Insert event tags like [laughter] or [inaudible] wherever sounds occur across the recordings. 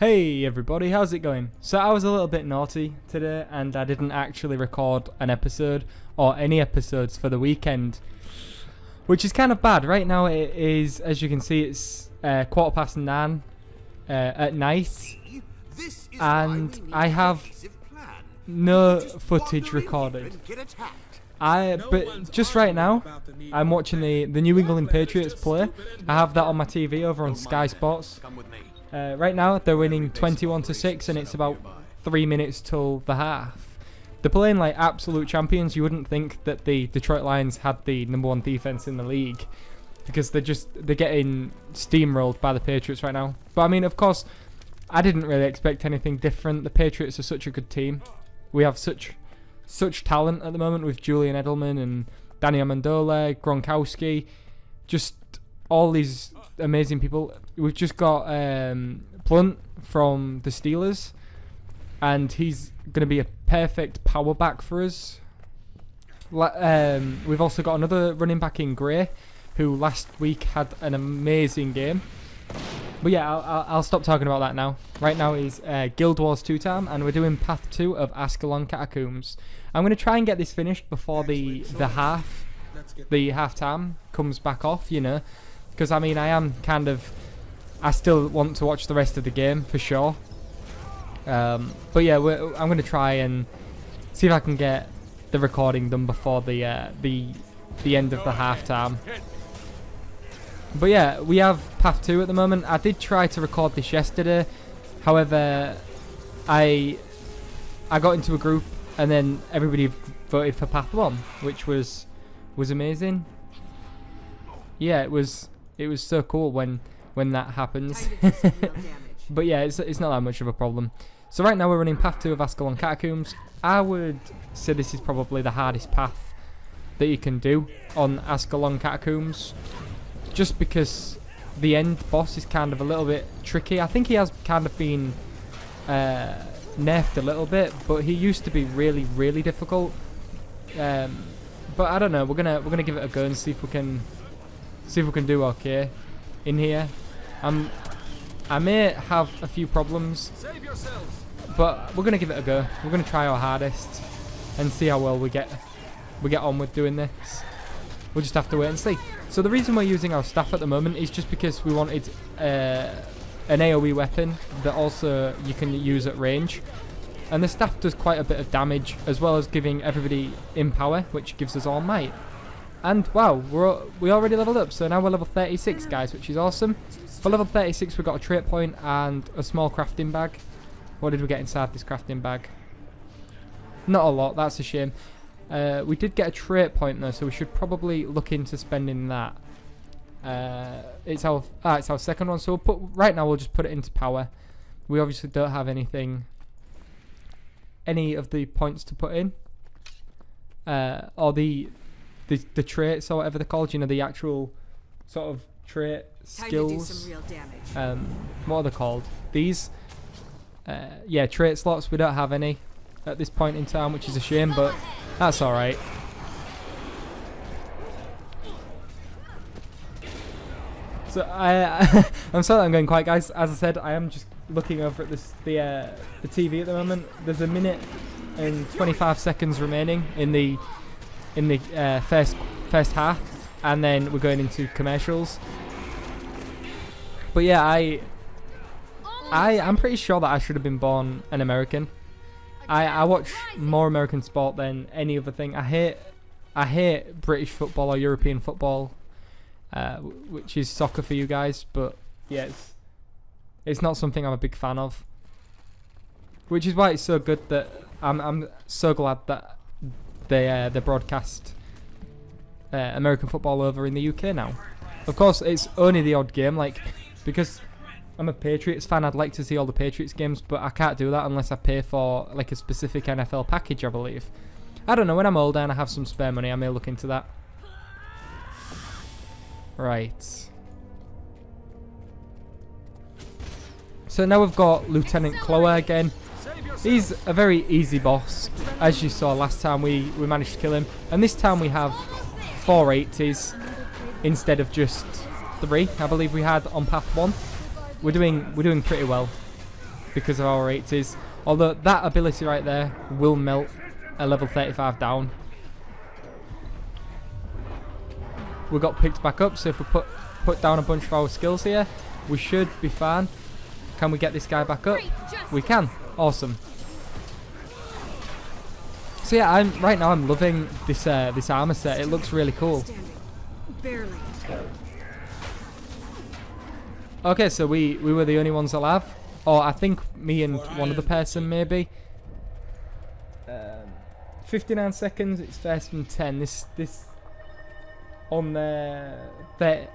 Hey everybody, how's it going? So I was a little bit naughty today and I didn't actually record an episode or any episodes for the weekend. Which is kind of bad. Right now it is, as you can see, it's uh, quarter past nine uh, at night and I have no footage recorded. I but just right now, I'm watching the the New England Patriots play. I have that on my TV over on Sky Sports. Uh, right now, they're winning 21 to six, and it's about three minutes till the half. They're playing like absolute champions. You wouldn't think that the Detroit Lions had the number one defense in the league because they're just they're getting steamrolled by the Patriots right now. But I mean, of course, I didn't really expect anything different. The Patriots are such a good team. We have such such talent at the moment with Julian Edelman and Danny Amendola, Gronkowski, just all these amazing people. We've just got um, from the Steelers, and he's going to be a perfect power back for us. Um, we've also got another running back in Gray, who last week had an amazing game. But yeah, I'll, I'll, I'll stop talking about that now. Right now is uh, Guild Wars 2 time, and we're doing Path 2 of Ascalon Catacombs. I'm going to try and get this finished before the, the half, the half time comes back off, you know. Because, I mean, I am kind of... I still want to watch the rest of the game, for sure. Um, but yeah, I'm going to try and see if I can get the recording done before the uh, the the end of the half time. But yeah, we have Path 2 at the moment. I did try to record this yesterday. However, I I got into a group and then everybody voted for Path 1, which was was amazing. Yeah, it was it was so cool when when that happens. [laughs] but yeah, it's it's not that much of a problem. So right now we're running Path 2 of Ascalon Catacombs. I would say this is probably the hardest path that you can do on Ascalon Catacombs just because the end boss is kind of a little bit tricky. I think he has kind of been uh, nerfed a little bit, but he used to be really, really difficult. Um, but I don't know. We're gonna we're gonna give it a go and see if we can see if we can do okay in here. Um, I may have a few problems, but we're gonna give it a go. We're gonna try our hardest and see how well we get we get on with doing this. We'll just have to wait and see. So the reason we're using our staff at the moment is just because we wanted uh, an AoE weapon that also you can use at range. And the staff does quite a bit of damage, as well as giving everybody empower, which gives us all might. And wow, we're we already leveled up, so now we're level 36, guys, which is awesome. For level 36, we got a trait point and a small crafting bag. What did we get inside this crafting bag? Not a lot, that's a shame. Uh, we did get a trait point though, so we should probably look into spending that. Uh, it's our ah, it's our second one. So we'll put right now. We'll just put it into power. We obviously don't have anything, any of the points to put in, uh, or the, the the traits or whatever they're called. You know, the actual sort of trait skills. Um, what are they called? These. Uh, yeah, trait slots. We don't have any at this point in time, which is a shame, but that's alright. So I, [laughs] I'm sorry I'm going quiet, guys. As I said, I am just looking over at this the uh, the TV at the moment. There's a minute and 25 seconds remaining in the in the uh, first first half, and then we're going into commercials. But yeah, I I I'm pretty sure that I should have been born an American. I, I watch more American sport than any other thing. I hate I hate British football or European football, uh, which is soccer for you guys. But yeah, it's, it's not something I'm a big fan of. Which is why it's so good that I'm I'm so glad that they uh, they broadcast uh, American football over in the UK now. Of course, it's only the odd game, like because I'm a Patriots fan. I'd like to see all the Patriots games, but I can't do that unless I pay for like a specific NFL package, I believe. I don't know. When I'm older and I have some spare money, I may look into that. Right. So now we've got Lieutenant Kohler again. He's a very easy boss. As you saw last time, we, we managed to kill him. And this time we have four 80s instead of just three, I believe we had on path one we're doing we're doing pretty well. because of our 80s. Although that ability right there will melt a level 35 down. We got picked back up, so if we put put down a bunch of our skills here, we should be fine. Can we get this guy back up? We can. Awesome. So yeah, I'm right now. I'm loving this uh, this armor set. It looks really cool. Barely. Okay, so we we were the only ones alive, or I think me and one other person maybe. Um, 59 seconds. It's first and 10. This this on the 30,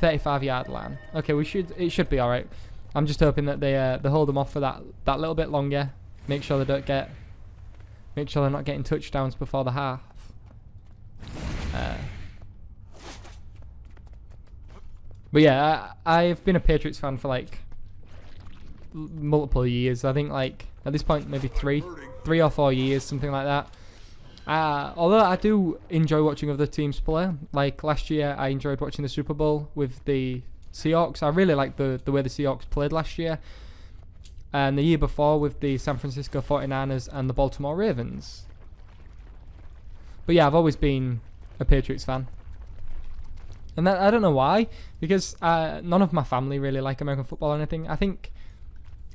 35 yard line. Okay, we should it should be all right. I'm just hoping that they uh, they hold them off for that that little bit longer. Make sure they don't get make sure they're not getting touchdowns before the half. Uh, but yeah, I, I've been a Patriots fan for like multiple years. I think like at this point maybe three, three or four years, something like that. Uh, although I do enjoy watching other teams play. Like last year, I enjoyed watching the Super Bowl with the Seahawks. I really like the, the way the Seahawks played last year. And the year before with the San Francisco 49ers and the Baltimore Ravens. But yeah, I've always been a Patriots fan. And that, I don't know why, because uh, none of my family really like American football or anything. I think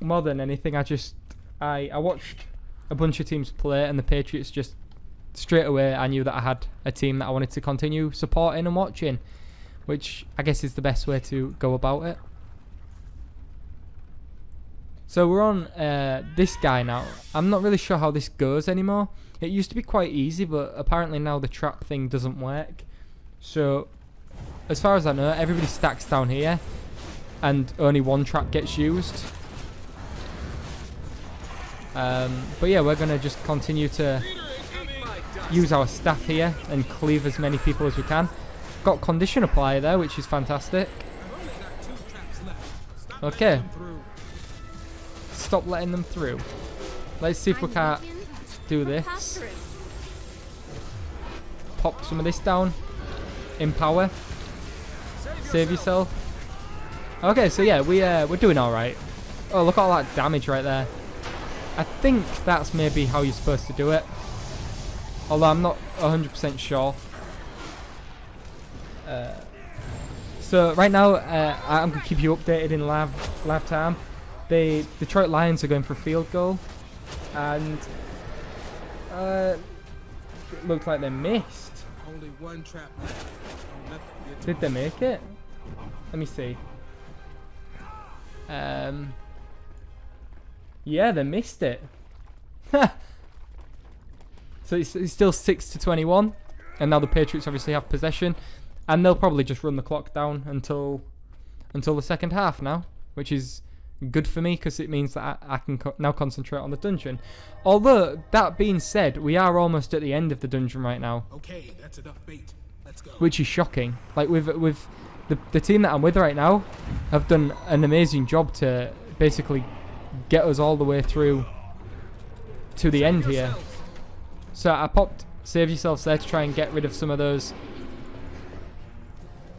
more than anything, I just I I watched a bunch of teams play, and the Patriots just straight away I knew that I had a team that I wanted to continue supporting and watching, which I guess is the best way to go about it. So we're on uh, this guy now. I'm not really sure how this goes anymore. It used to be quite easy, but apparently now the trap thing doesn't work. So, as far as I know, everybody stacks down here, and only one trap gets used. Um, but yeah, we're gonna just continue to use our staff here and cleave as many people as we can. Got condition apply there, which is fantastic. Okay, stop letting them through. Let's see if we can't do this. Pop some of this down. Empower. Save yourself. Okay, so yeah, we uh, we're doing all right. Oh, look at all that damage right there. I think that's maybe how you're supposed to do it. Although I'm not 100% sure. Uh, so right now, uh, I'm gonna keep you updated in live live time. The Detroit Lions are going for a field goal, and uh, it looked like they missed. Only one trap left. Don't let them get to Did they make it? Let me see. Um. Yeah, they missed it. [laughs] so it's, it's still six to twenty-one, and now the Patriots obviously have possession, and they'll probably just run the clock down until until the second half now, which is good for me because it means that I, I can co- now concentrate on the dungeon. Although that being said, we are almost at the end of the dungeon right now Okay, that's enough bait. Let's go. which is shocking. Like with with the the team that I'm with right now, have done an amazing job to basically get us all the way through to the end here. So I popped save yourselves there to try and get rid of some of those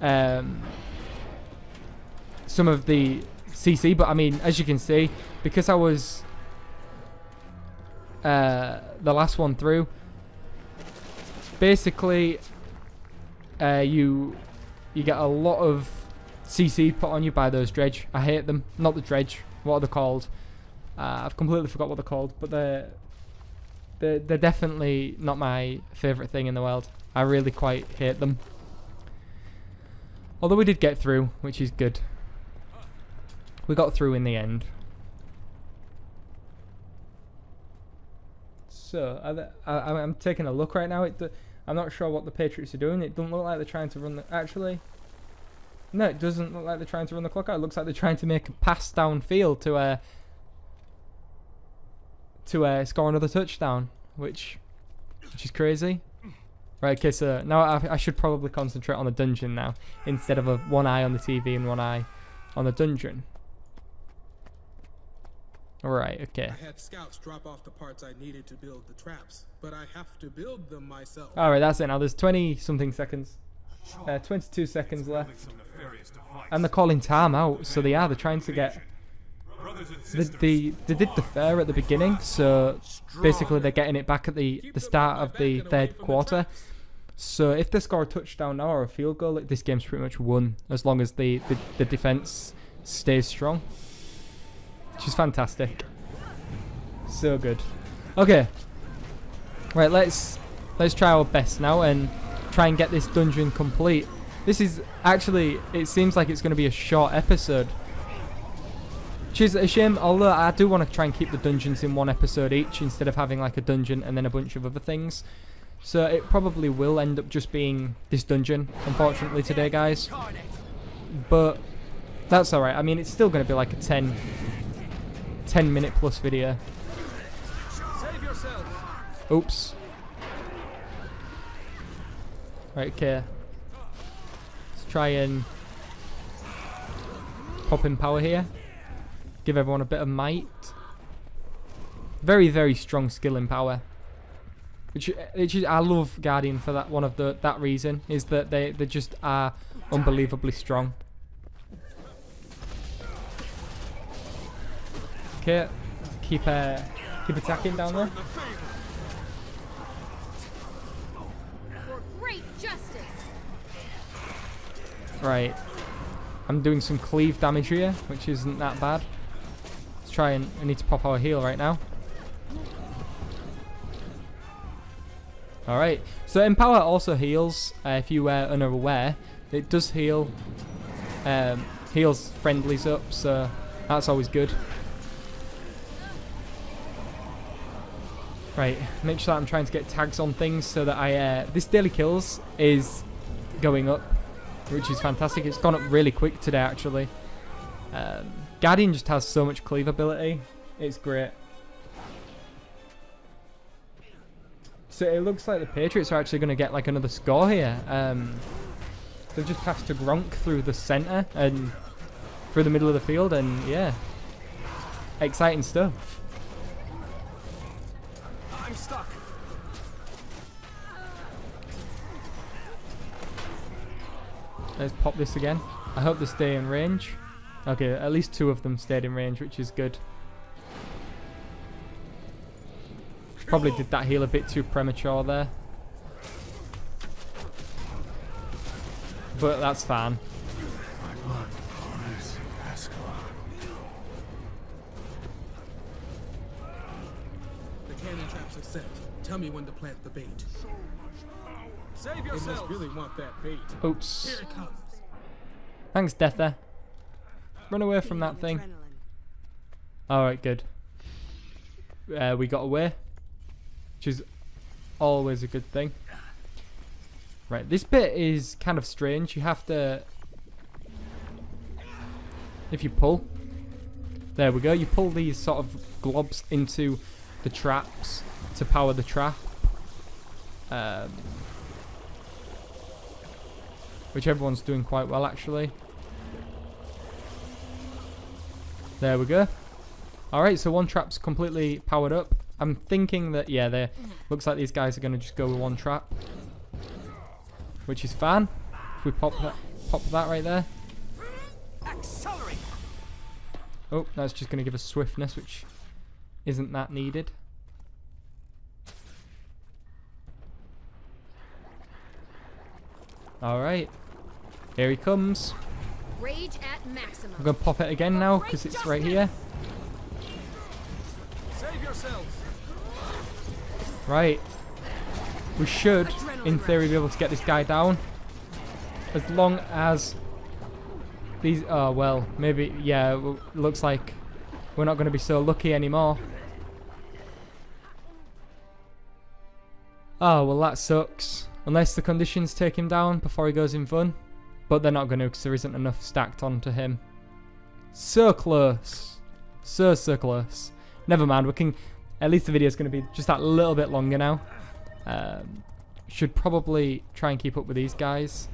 um some of the CC, but I mean as you can see, because I was uh the last one through, basically uh, you you get a lot of CC put on you by those dredge. I hate them. Not the dredge. What are they called? Uh, I've completely forgot what they're called, but they're they're, they're definitely not my favourite thing in the world. I really quite hate them. Although we did get through, which is good. We got through in the end. So, I, I'm taking a look right now. It, I'm not sure what the Patriots are doing. It doesn't look like they're trying to run the. Actually, no, it doesn't look like they're trying to run the clock out. It looks like they're trying to make a pass downfield to uh to uh, score another touchdown, which which is crazy. Right, okay, so now I, I should probably concentrate on the dungeon now instead of a one eye on the TV and one eye on the dungeon. Alright, okay. I had scouts drop off the parts I needed to build the traps, but I have to build them myself. Alright, that's it now. There's 20 something seconds. Uh, 22 seconds left. And they're calling time out, so they are. They're trying to get they, they, they did the fair at the beginning, so basically they're getting it back at the, the start of the third quarter. So if they score a touchdown now or a field goal, like, this game's pretty much won as long as the, the, the defense stays strong. Which is fantastic. So good. Okay. Right, let's let's try our best now and try and get this dungeon complete. This is actually, it seems like it's going to be a short episode. Which is a shame, although I do want to try and keep the dungeons in one episode each instead of having like a dungeon and then a bunch of other things. So it probably will end up just being this dungeon, unfortunately, today, guys. But that's alright. I mean, it's still going to be like a 10, 10 minute plus video. Oops. Right, okay. Let's try and pop Empower here. Give everyone a bit of might. Very, very strong skill Empower. Which, which is, I love Guardian for that one of the that reason is that they they just are unbelievably strong. Okay, keep uh, keep attacking down there. Right. I'm doing some cleave damage here, which isn't that bad. Let's try and... I need to pop our heal right now. Alright. So Empower also heals, uh, if you were unaware. It does heal. Um, heals friendlies up, so that's always good. Right, make sure that I'm trying to get tags on things so that I... Uh, this daily kills is going up which is fantastic. It's gone up really quick today, actually. Um, Guardian just has so much cleave ability. It's great. So it looks like the Patriots are actually going to get like another score here. Um, they've just passed to Gronk through the centre and through the middle of the field, and yeah, exciting stuff. I'm stuck. Let's pop this again. I hope they stay in range. Okay, at least two of them stayed in range, which is good. Probably did that heal a bit too premature there. But that's fine. The cannon traps are set. Tell me when to plant the bait. Save yourself. They must really want that bait. Oops. Here it comes. Thanks, Detha. Run away from that thing. Alright, good. Uh, we got away. Which is always a good thing. Right, this bit is kind of strange. You have to... If you pull... There we go. You pull these sort of globs into the traps to power the trap. Um, which everyone's doing quite well actually. There we go. Alright, so one trap's completely powered up. I'm thinking that, yeah, there looks like these guys are going to just go with one trap. Which is fine. If we pop that, pop that right there. Oh, that's just going to give us swiftness, which isn't that needed. Alright. Here he comes. Rage at maximum. I'm going to pop it again now because it's right here. Save yourselves. Right. We should, in theory, be able to get this guy down. As long as these... Oh, well, maybe... Yeah, looks like we're not going to be so lucky anymore. Oh, well, that sucks. Unless the conditions take him down before he goes in fun. But they're not going to because there isn't enough stacked onto him. So, so close. Never mind, we can... At least the video is going to be just that little bit longer now. Um, should probably try and keep up with these guys.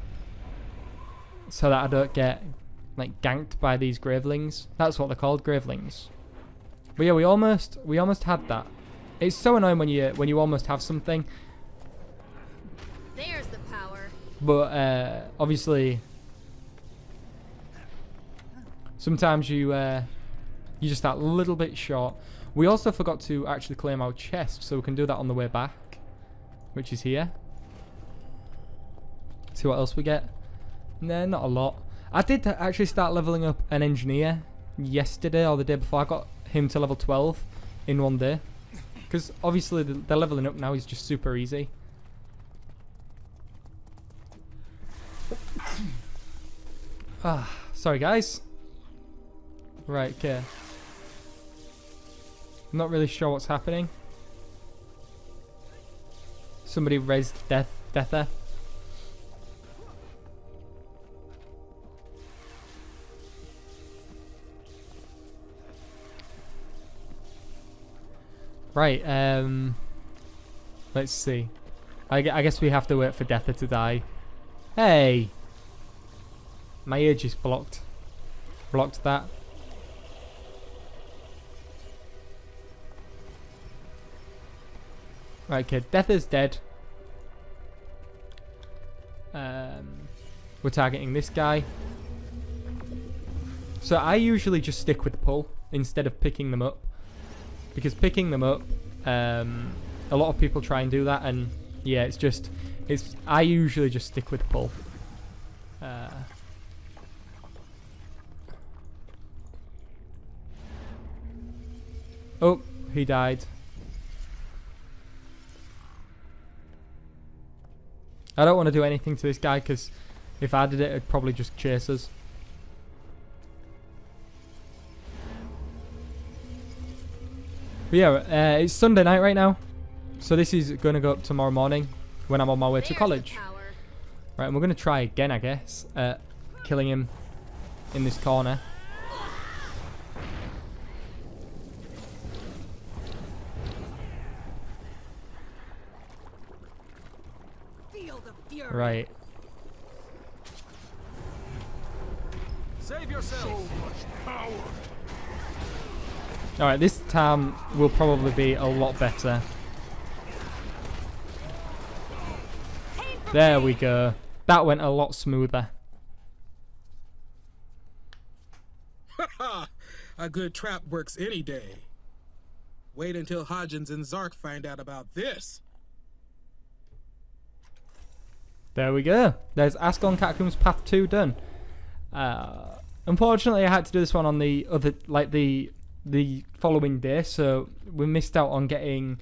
So that I don't get, like, ganked by these gravelings. That's what they're called, gravelings. But yeah, we almost, we almost had that. It's so annoying when you, when you almost have something. But uh, obviously, sometimes you uh, You're just that little bit short. We also forgot to actually claim our chest, so we can do that on the way back, which is here. See what else we get. Nah, not a lot. I did actually start leveling up an engineer yesterday or the day before. I got him to level 12 in one day. Because obviously the, the leveling up now is just super easy. Ah, sorry guys. Right, okay. not really sure what's happening. Somebody raised death death there. Right, um... Let's see. I, I guess we have to wait for Detha to die. Hey! My ear just blocked. Blocked that. Right, okay. is dead. Um, we're targeting this guy. So I usually just stick with pull instead of picking them up because picking them up, um, a lot of people try and do that, and yeah, it's just, it's. I usually just stick with pull. Oh, he died. I don't want to do anything to this guy because if I did it, it'd probably just chase us. But yeah, uh, it's Sunday night right now. So this is going to go up tomorrow morning when I'm on my way to college. Right, and we're going to try again, I guess, uh, killing him in this corner. Right. Save yourself. So much power. Alright, this time will probably be a lot better. There we go. That went a lot smoother. a good trap works any day. Wait until Hodgins and Tzark find out about this. There we go. There's Ascalon Catacombs Path 2 done. Uh, unfortunately, I had to do this one on the other, like the the following day, so we missed out on getting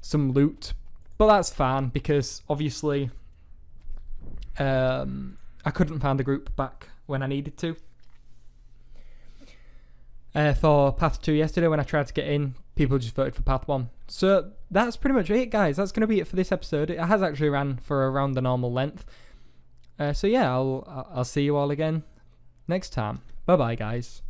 some loot. But that's fine because obviously um, I couldn't find the group back when I needed to. Uh, for Path 2 yesterday when I tried to get in, people just voted for Path 1. So that's pretty much it, guys. That's going to be it for this episode. It has actually ran for around the normal length. Uh, so yeah, I'll I'll see you all again next time. Bye bye, guys.